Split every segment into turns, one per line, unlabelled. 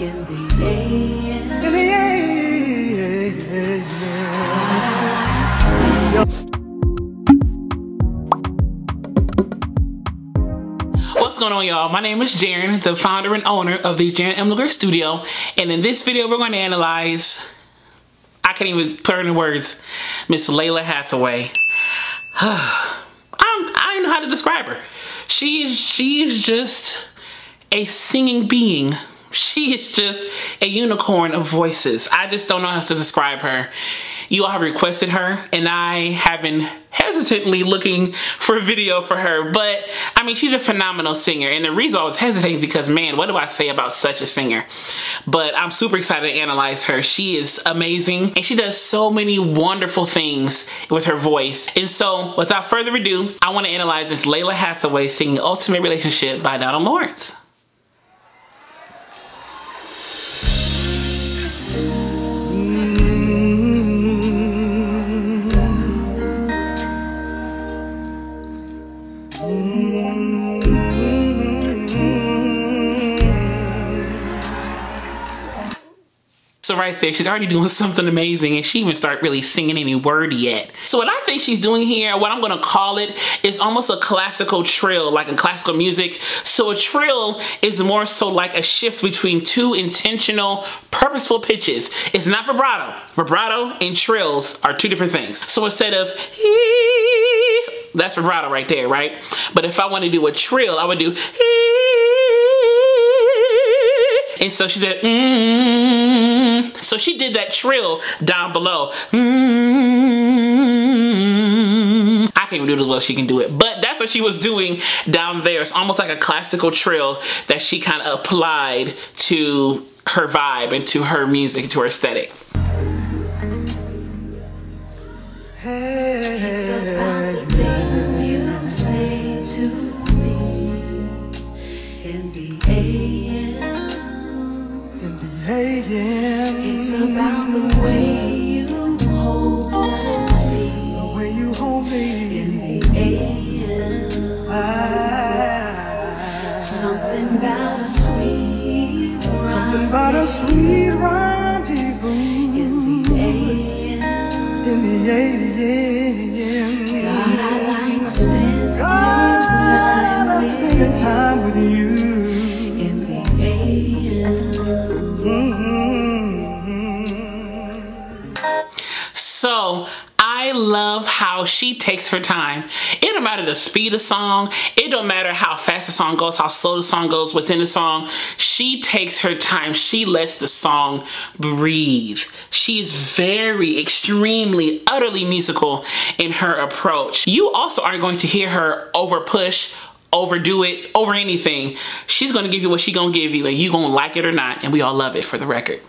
In the AM. In the
What's going on y'all? My name is Jaron, the founder and owner of the Jaron M. LeGrair Studio. And in this video, we're going to analyze, I can't even put her in words, Miss Lalah Hathaway. I, don't, I don't know how to describe her. She's, she's just a singing being. She is just a unicorn of voices. I just don't know how to describe her. You all have requested her and I have been hesitantly looking for a video for her. But I mean, she's a phenomenal singer. And the reason I was hesitating because man, what do I say about such a singer? But I'm super excited to analyze her. She is amazing and she does so many wonderful things with her voice. And so without further ado, I want to analyze Miss Lalah Hathaway singing Ultimate Relationship by Donald Lawrence. Right there, she's already doing something amazing and she even start really singing any word yet. So what I think she's doing here, what I'm gonna call it, is almost a classical trill, like in classical music. So a trill is more so like a shift between two intentional, purposeful pitches. It's not vibrato. Vibrato and trills are two different things. So instead of that's vibrato right there, right? But if I want to do a trill, I would do and so she said, mm. So she did that trill down below. Mm. I can't even do it as well as she can do it. But that's what she was doing down there. It's almost like a classical trill that she kind of applied to her vibe and to her music, and to her aesthetic.
It's about the way you hold me. The way you hold me in the AM. Something about a sweet
Something about a sweet rendezvous
in the AM.
in the AM.
God, I like spending
God, time with you.
She takes her time. It don't matter the speed of song. It don't matter how fast the song goes, how slow the song goes, what's in the song. She takes her time. She lets the song breathe. She is very, extremely, utterly musical in her approach. You also aren't going to hear her over push overdo it over anything she's gonna give you what she gonna give you and you gonna like it or not and we all love it for the record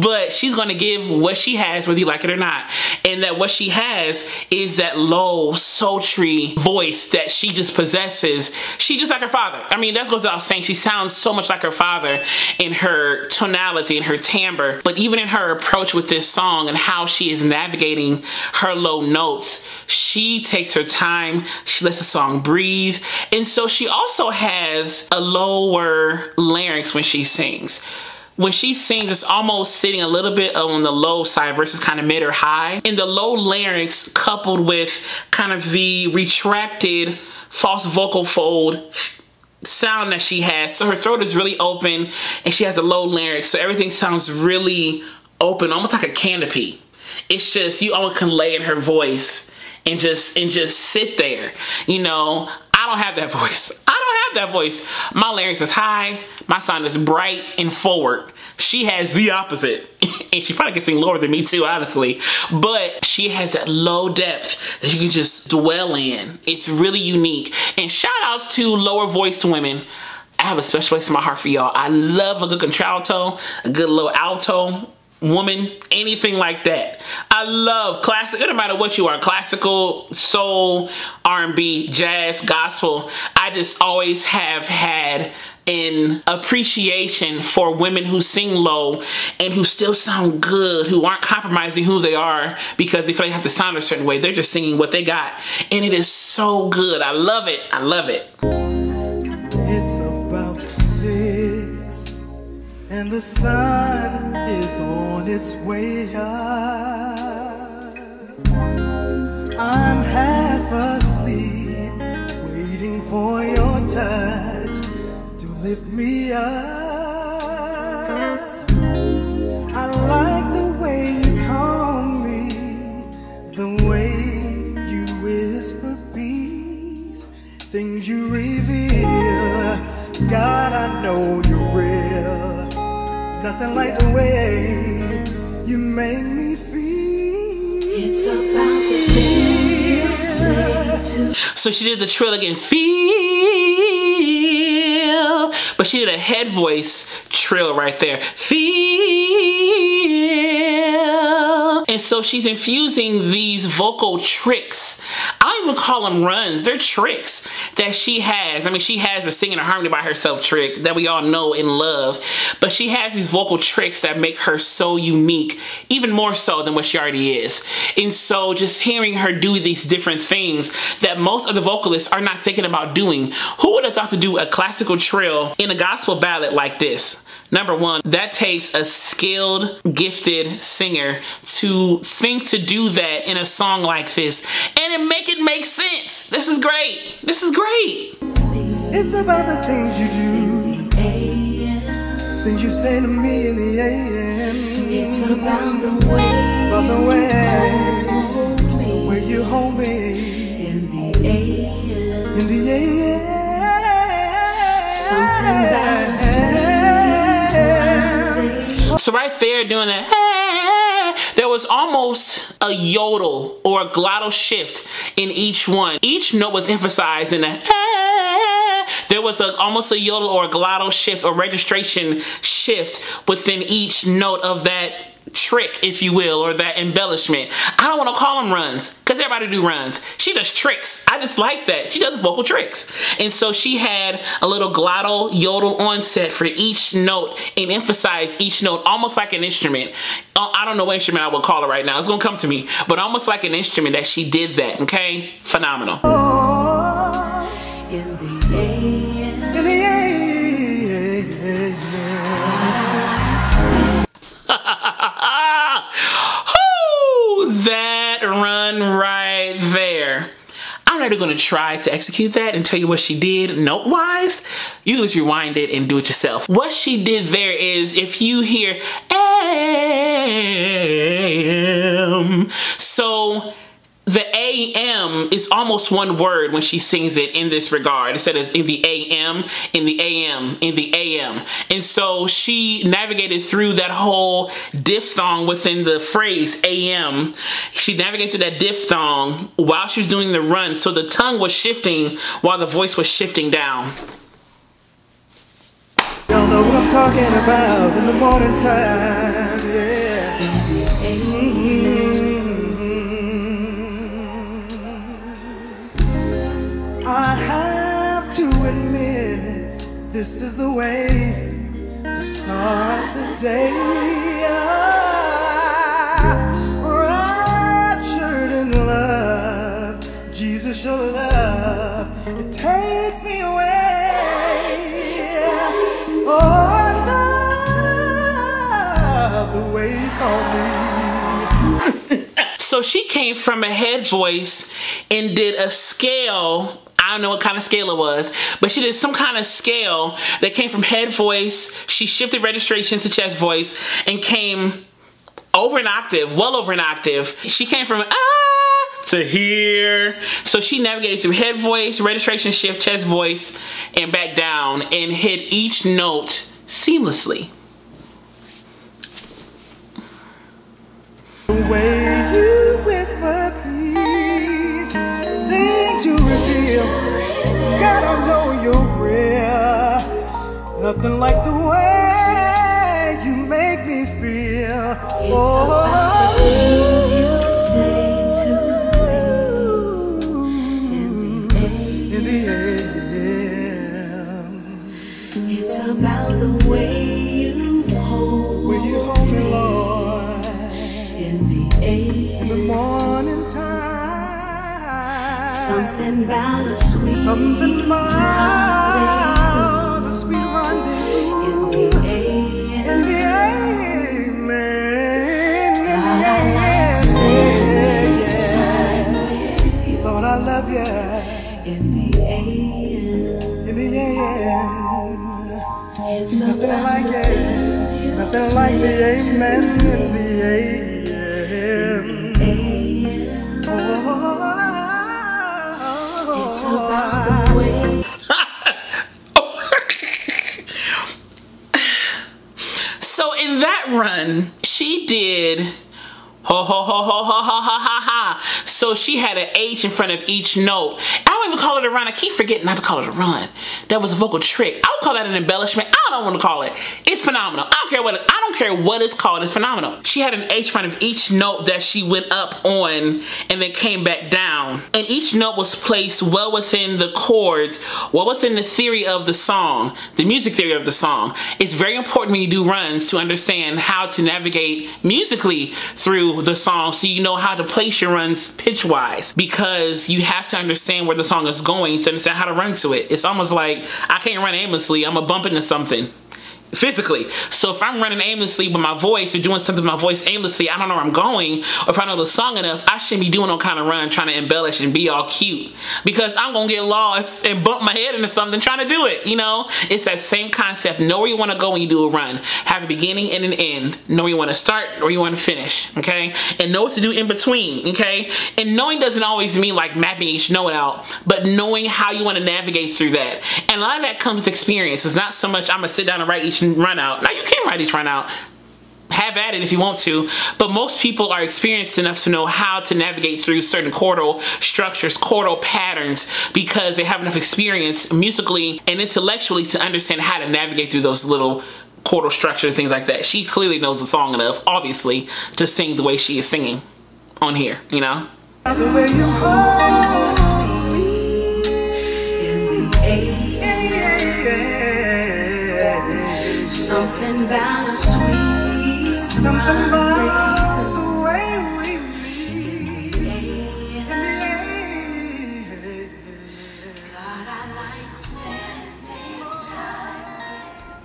but she's gonna give what she has whether you like it or not and that what she has is that low sultry voice that she just possesses. She just like her father. I mean that's goes without saying. She sounds so much like her father in her tonality and her timbre. But even in her approach with this song and how she is navigating her low notes she takes her time. She lets the song breathe. And so she also has a lower larynx when she sings. When she sings, it's almost sitting a little bit on the low side versus kind of mid or high. And the low larynx coupled with kind of the retracted false vocal fold sound that she has. So her throat is really open and she has a low larynx. So everything sounds really open, almost like a canopy. It's just, you almost can lay in her voice and just and just sit there. You know, I don't have that voice. That voice. My larynx is high. My sound is bright and forward. She has the opposite. and she probably can sing lower than me too, honestly. But she has that low depth that you can just dwell in. It's really unique. And shout outs to lower voiced women. I have a special place in my heart for y'all. I love a good contralto, a good low alto, woman, anything like that. I love classic, it don't matter what you are, classical, soul, R&B, jazz, gospel. I just always have had an appreciation for women who sing low and who still sound good, who aren't compromising who they are because they feel they have to sound a certain way. They're just singing what they got. And it is so good. I love it. I love it.
It's and the sun is on its way up. I'm half asleep, waiting for your touch to lift me up. I like the way you call me, the way you whisper peace, things you reveal. God, I know real. Nothing like the way you make me feel.
It's about the things you say to
So she did the trill again, feel. But she did a head voice trill right there, feel. And so she's infusing these vocal tricks. Even call them runs, they're tricks that she has. I mean, she has a singing a harmony by herself trick that we all know and love, but she has these vocal tricks that make her so unique, even more so than what she already is. And so just hearing her do these different things that most of the vocalists are not thinking about doing. Who would have thought to do a classical trill in a gospel ballad like this? Number one, that takes a skilled, gifted singer to think to do that in a song like this and it make it make sense. This is great. This is great.
It's about the things you do, things you say to me in the AM.
It's about the way
About the way
right there doing that, there was almost a yodel or a glottal shift in each one. Each note was emphasized in "Ah." there was a, almost a yodel or a glottal shift or registration shift within each note of that trick, if you will, or that embellishment. I don't want to call them runs because everybody do runs. She does tricks. I just like that. She does vocal tricks. And so she had a little glottal yodel onset for each note and emphasize each note almost like an instrument. Uh, I don't know what instrument I would call it right now. It's going to come to me. But almost like an instrument that she did that. Okay? Phenomenal. Not to try to execute that and tell you what she did note wise. You just rewind it and do it yourself. What she did there is if you hear so Um, AM is almost one word when she sings it in this regard. Instead of in the AM, in the AM, in the AM. And so she navigated through that whole diphthong within the phrase AM. She navigated that diphthong while she was doing the run. So the tongue was shifting while the voice was shifting down.
Y'all know what I'm talking about in the morning time, this is the way to start the day. Ah, raptured in love, Jesus, your love, it takes me away. Oh, love the way you call me.
So she came from a head voice and did a scale. I don't know what kind of scale it was, but she did some kind of scale that came from head voice. She shifted registration to chest voice and came over an octave, well over an octave. She came from ah to here. So she navigated through head voice, registration shift, chest voice, and back down and hit each note seamlessly.
You're real. Nothing like the way you make me feel.
It's about Something about a sweet
Something about a sweet rendezvous In
the A.M.
In the spend yeah.
Lord, I love you In the A.M.
In the
It's
Nothing like it Nothing like the A.M. in the air
It's about the way.
So in that run, she did ho ho ho ho ho ha ha ha ha. So she had an H in front of each note. I don't even call it a run. I keep forgetting not to call it a run. That was a vocal trick. I would call that an embellishment. I don't want to call it. It's phenomenal. I don't care what it, I don't care what it's called. It's phenomenal. She had an H in front of each note that she went up on and then came back down. And each note was placed well within the chords, well within the theory of the song, the music theory of the song. It's very important when you do runs to understand how to navigate musically through the song so you know how to place your runs pitch wise because you have to understand where the song is going to understand how to run to it. It's almost like I can't run aimlessly, I'm a bump into something physically. So if I'm running aimlessly with my voice or doing something with my voice aimlessly, I don't know where I'm going, or if I know the song enough, I shouldn't be doing no kind of run trying to embellish and be all cute because I'm gonna get lost and bump my head into something trying to do it, you know? It's that same concept. Know where you wanna go when you do a run. Have a beginning and an end. Know where you wanna start or you wanna finish, okay? And know what to do in between, okay? And knowing doesn't always mean like mapping each note out, but knowing how you wanna navigate through that. And a lot of that comes with experience. It's not so much I'm gonna sit down and write each run out. Now you can write each run out. Have at it if you want to, but most people are experienced enough to know how to navigate through certain chordal structures, chordal patterns, because they have enough experience musically and intellectually to understand how to navigate through those little chordal structures and things like that. She clearly knows the song enough, obviously, to sing the way she is singing on here, you know?
Something about
the way we meet. In the
time.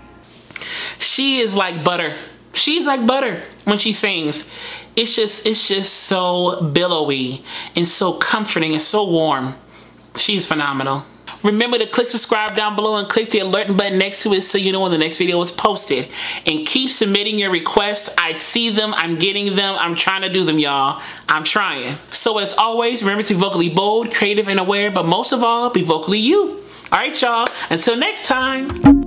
she is like butter. She's like butter when she sings. It's just it's just so billowy and so comforting and so warm. She's phenomenal. Remember to click subscribe down below and click the alert button next to it so you know when the next video is posted. And keep submitting your requests. I see them. I'm getting them. I'm trying to do them, y'all. I'm trying. So as always, remember to be vocally bold, creative, and aware, but most of all, be vocally you. All right, y'all. Until next time.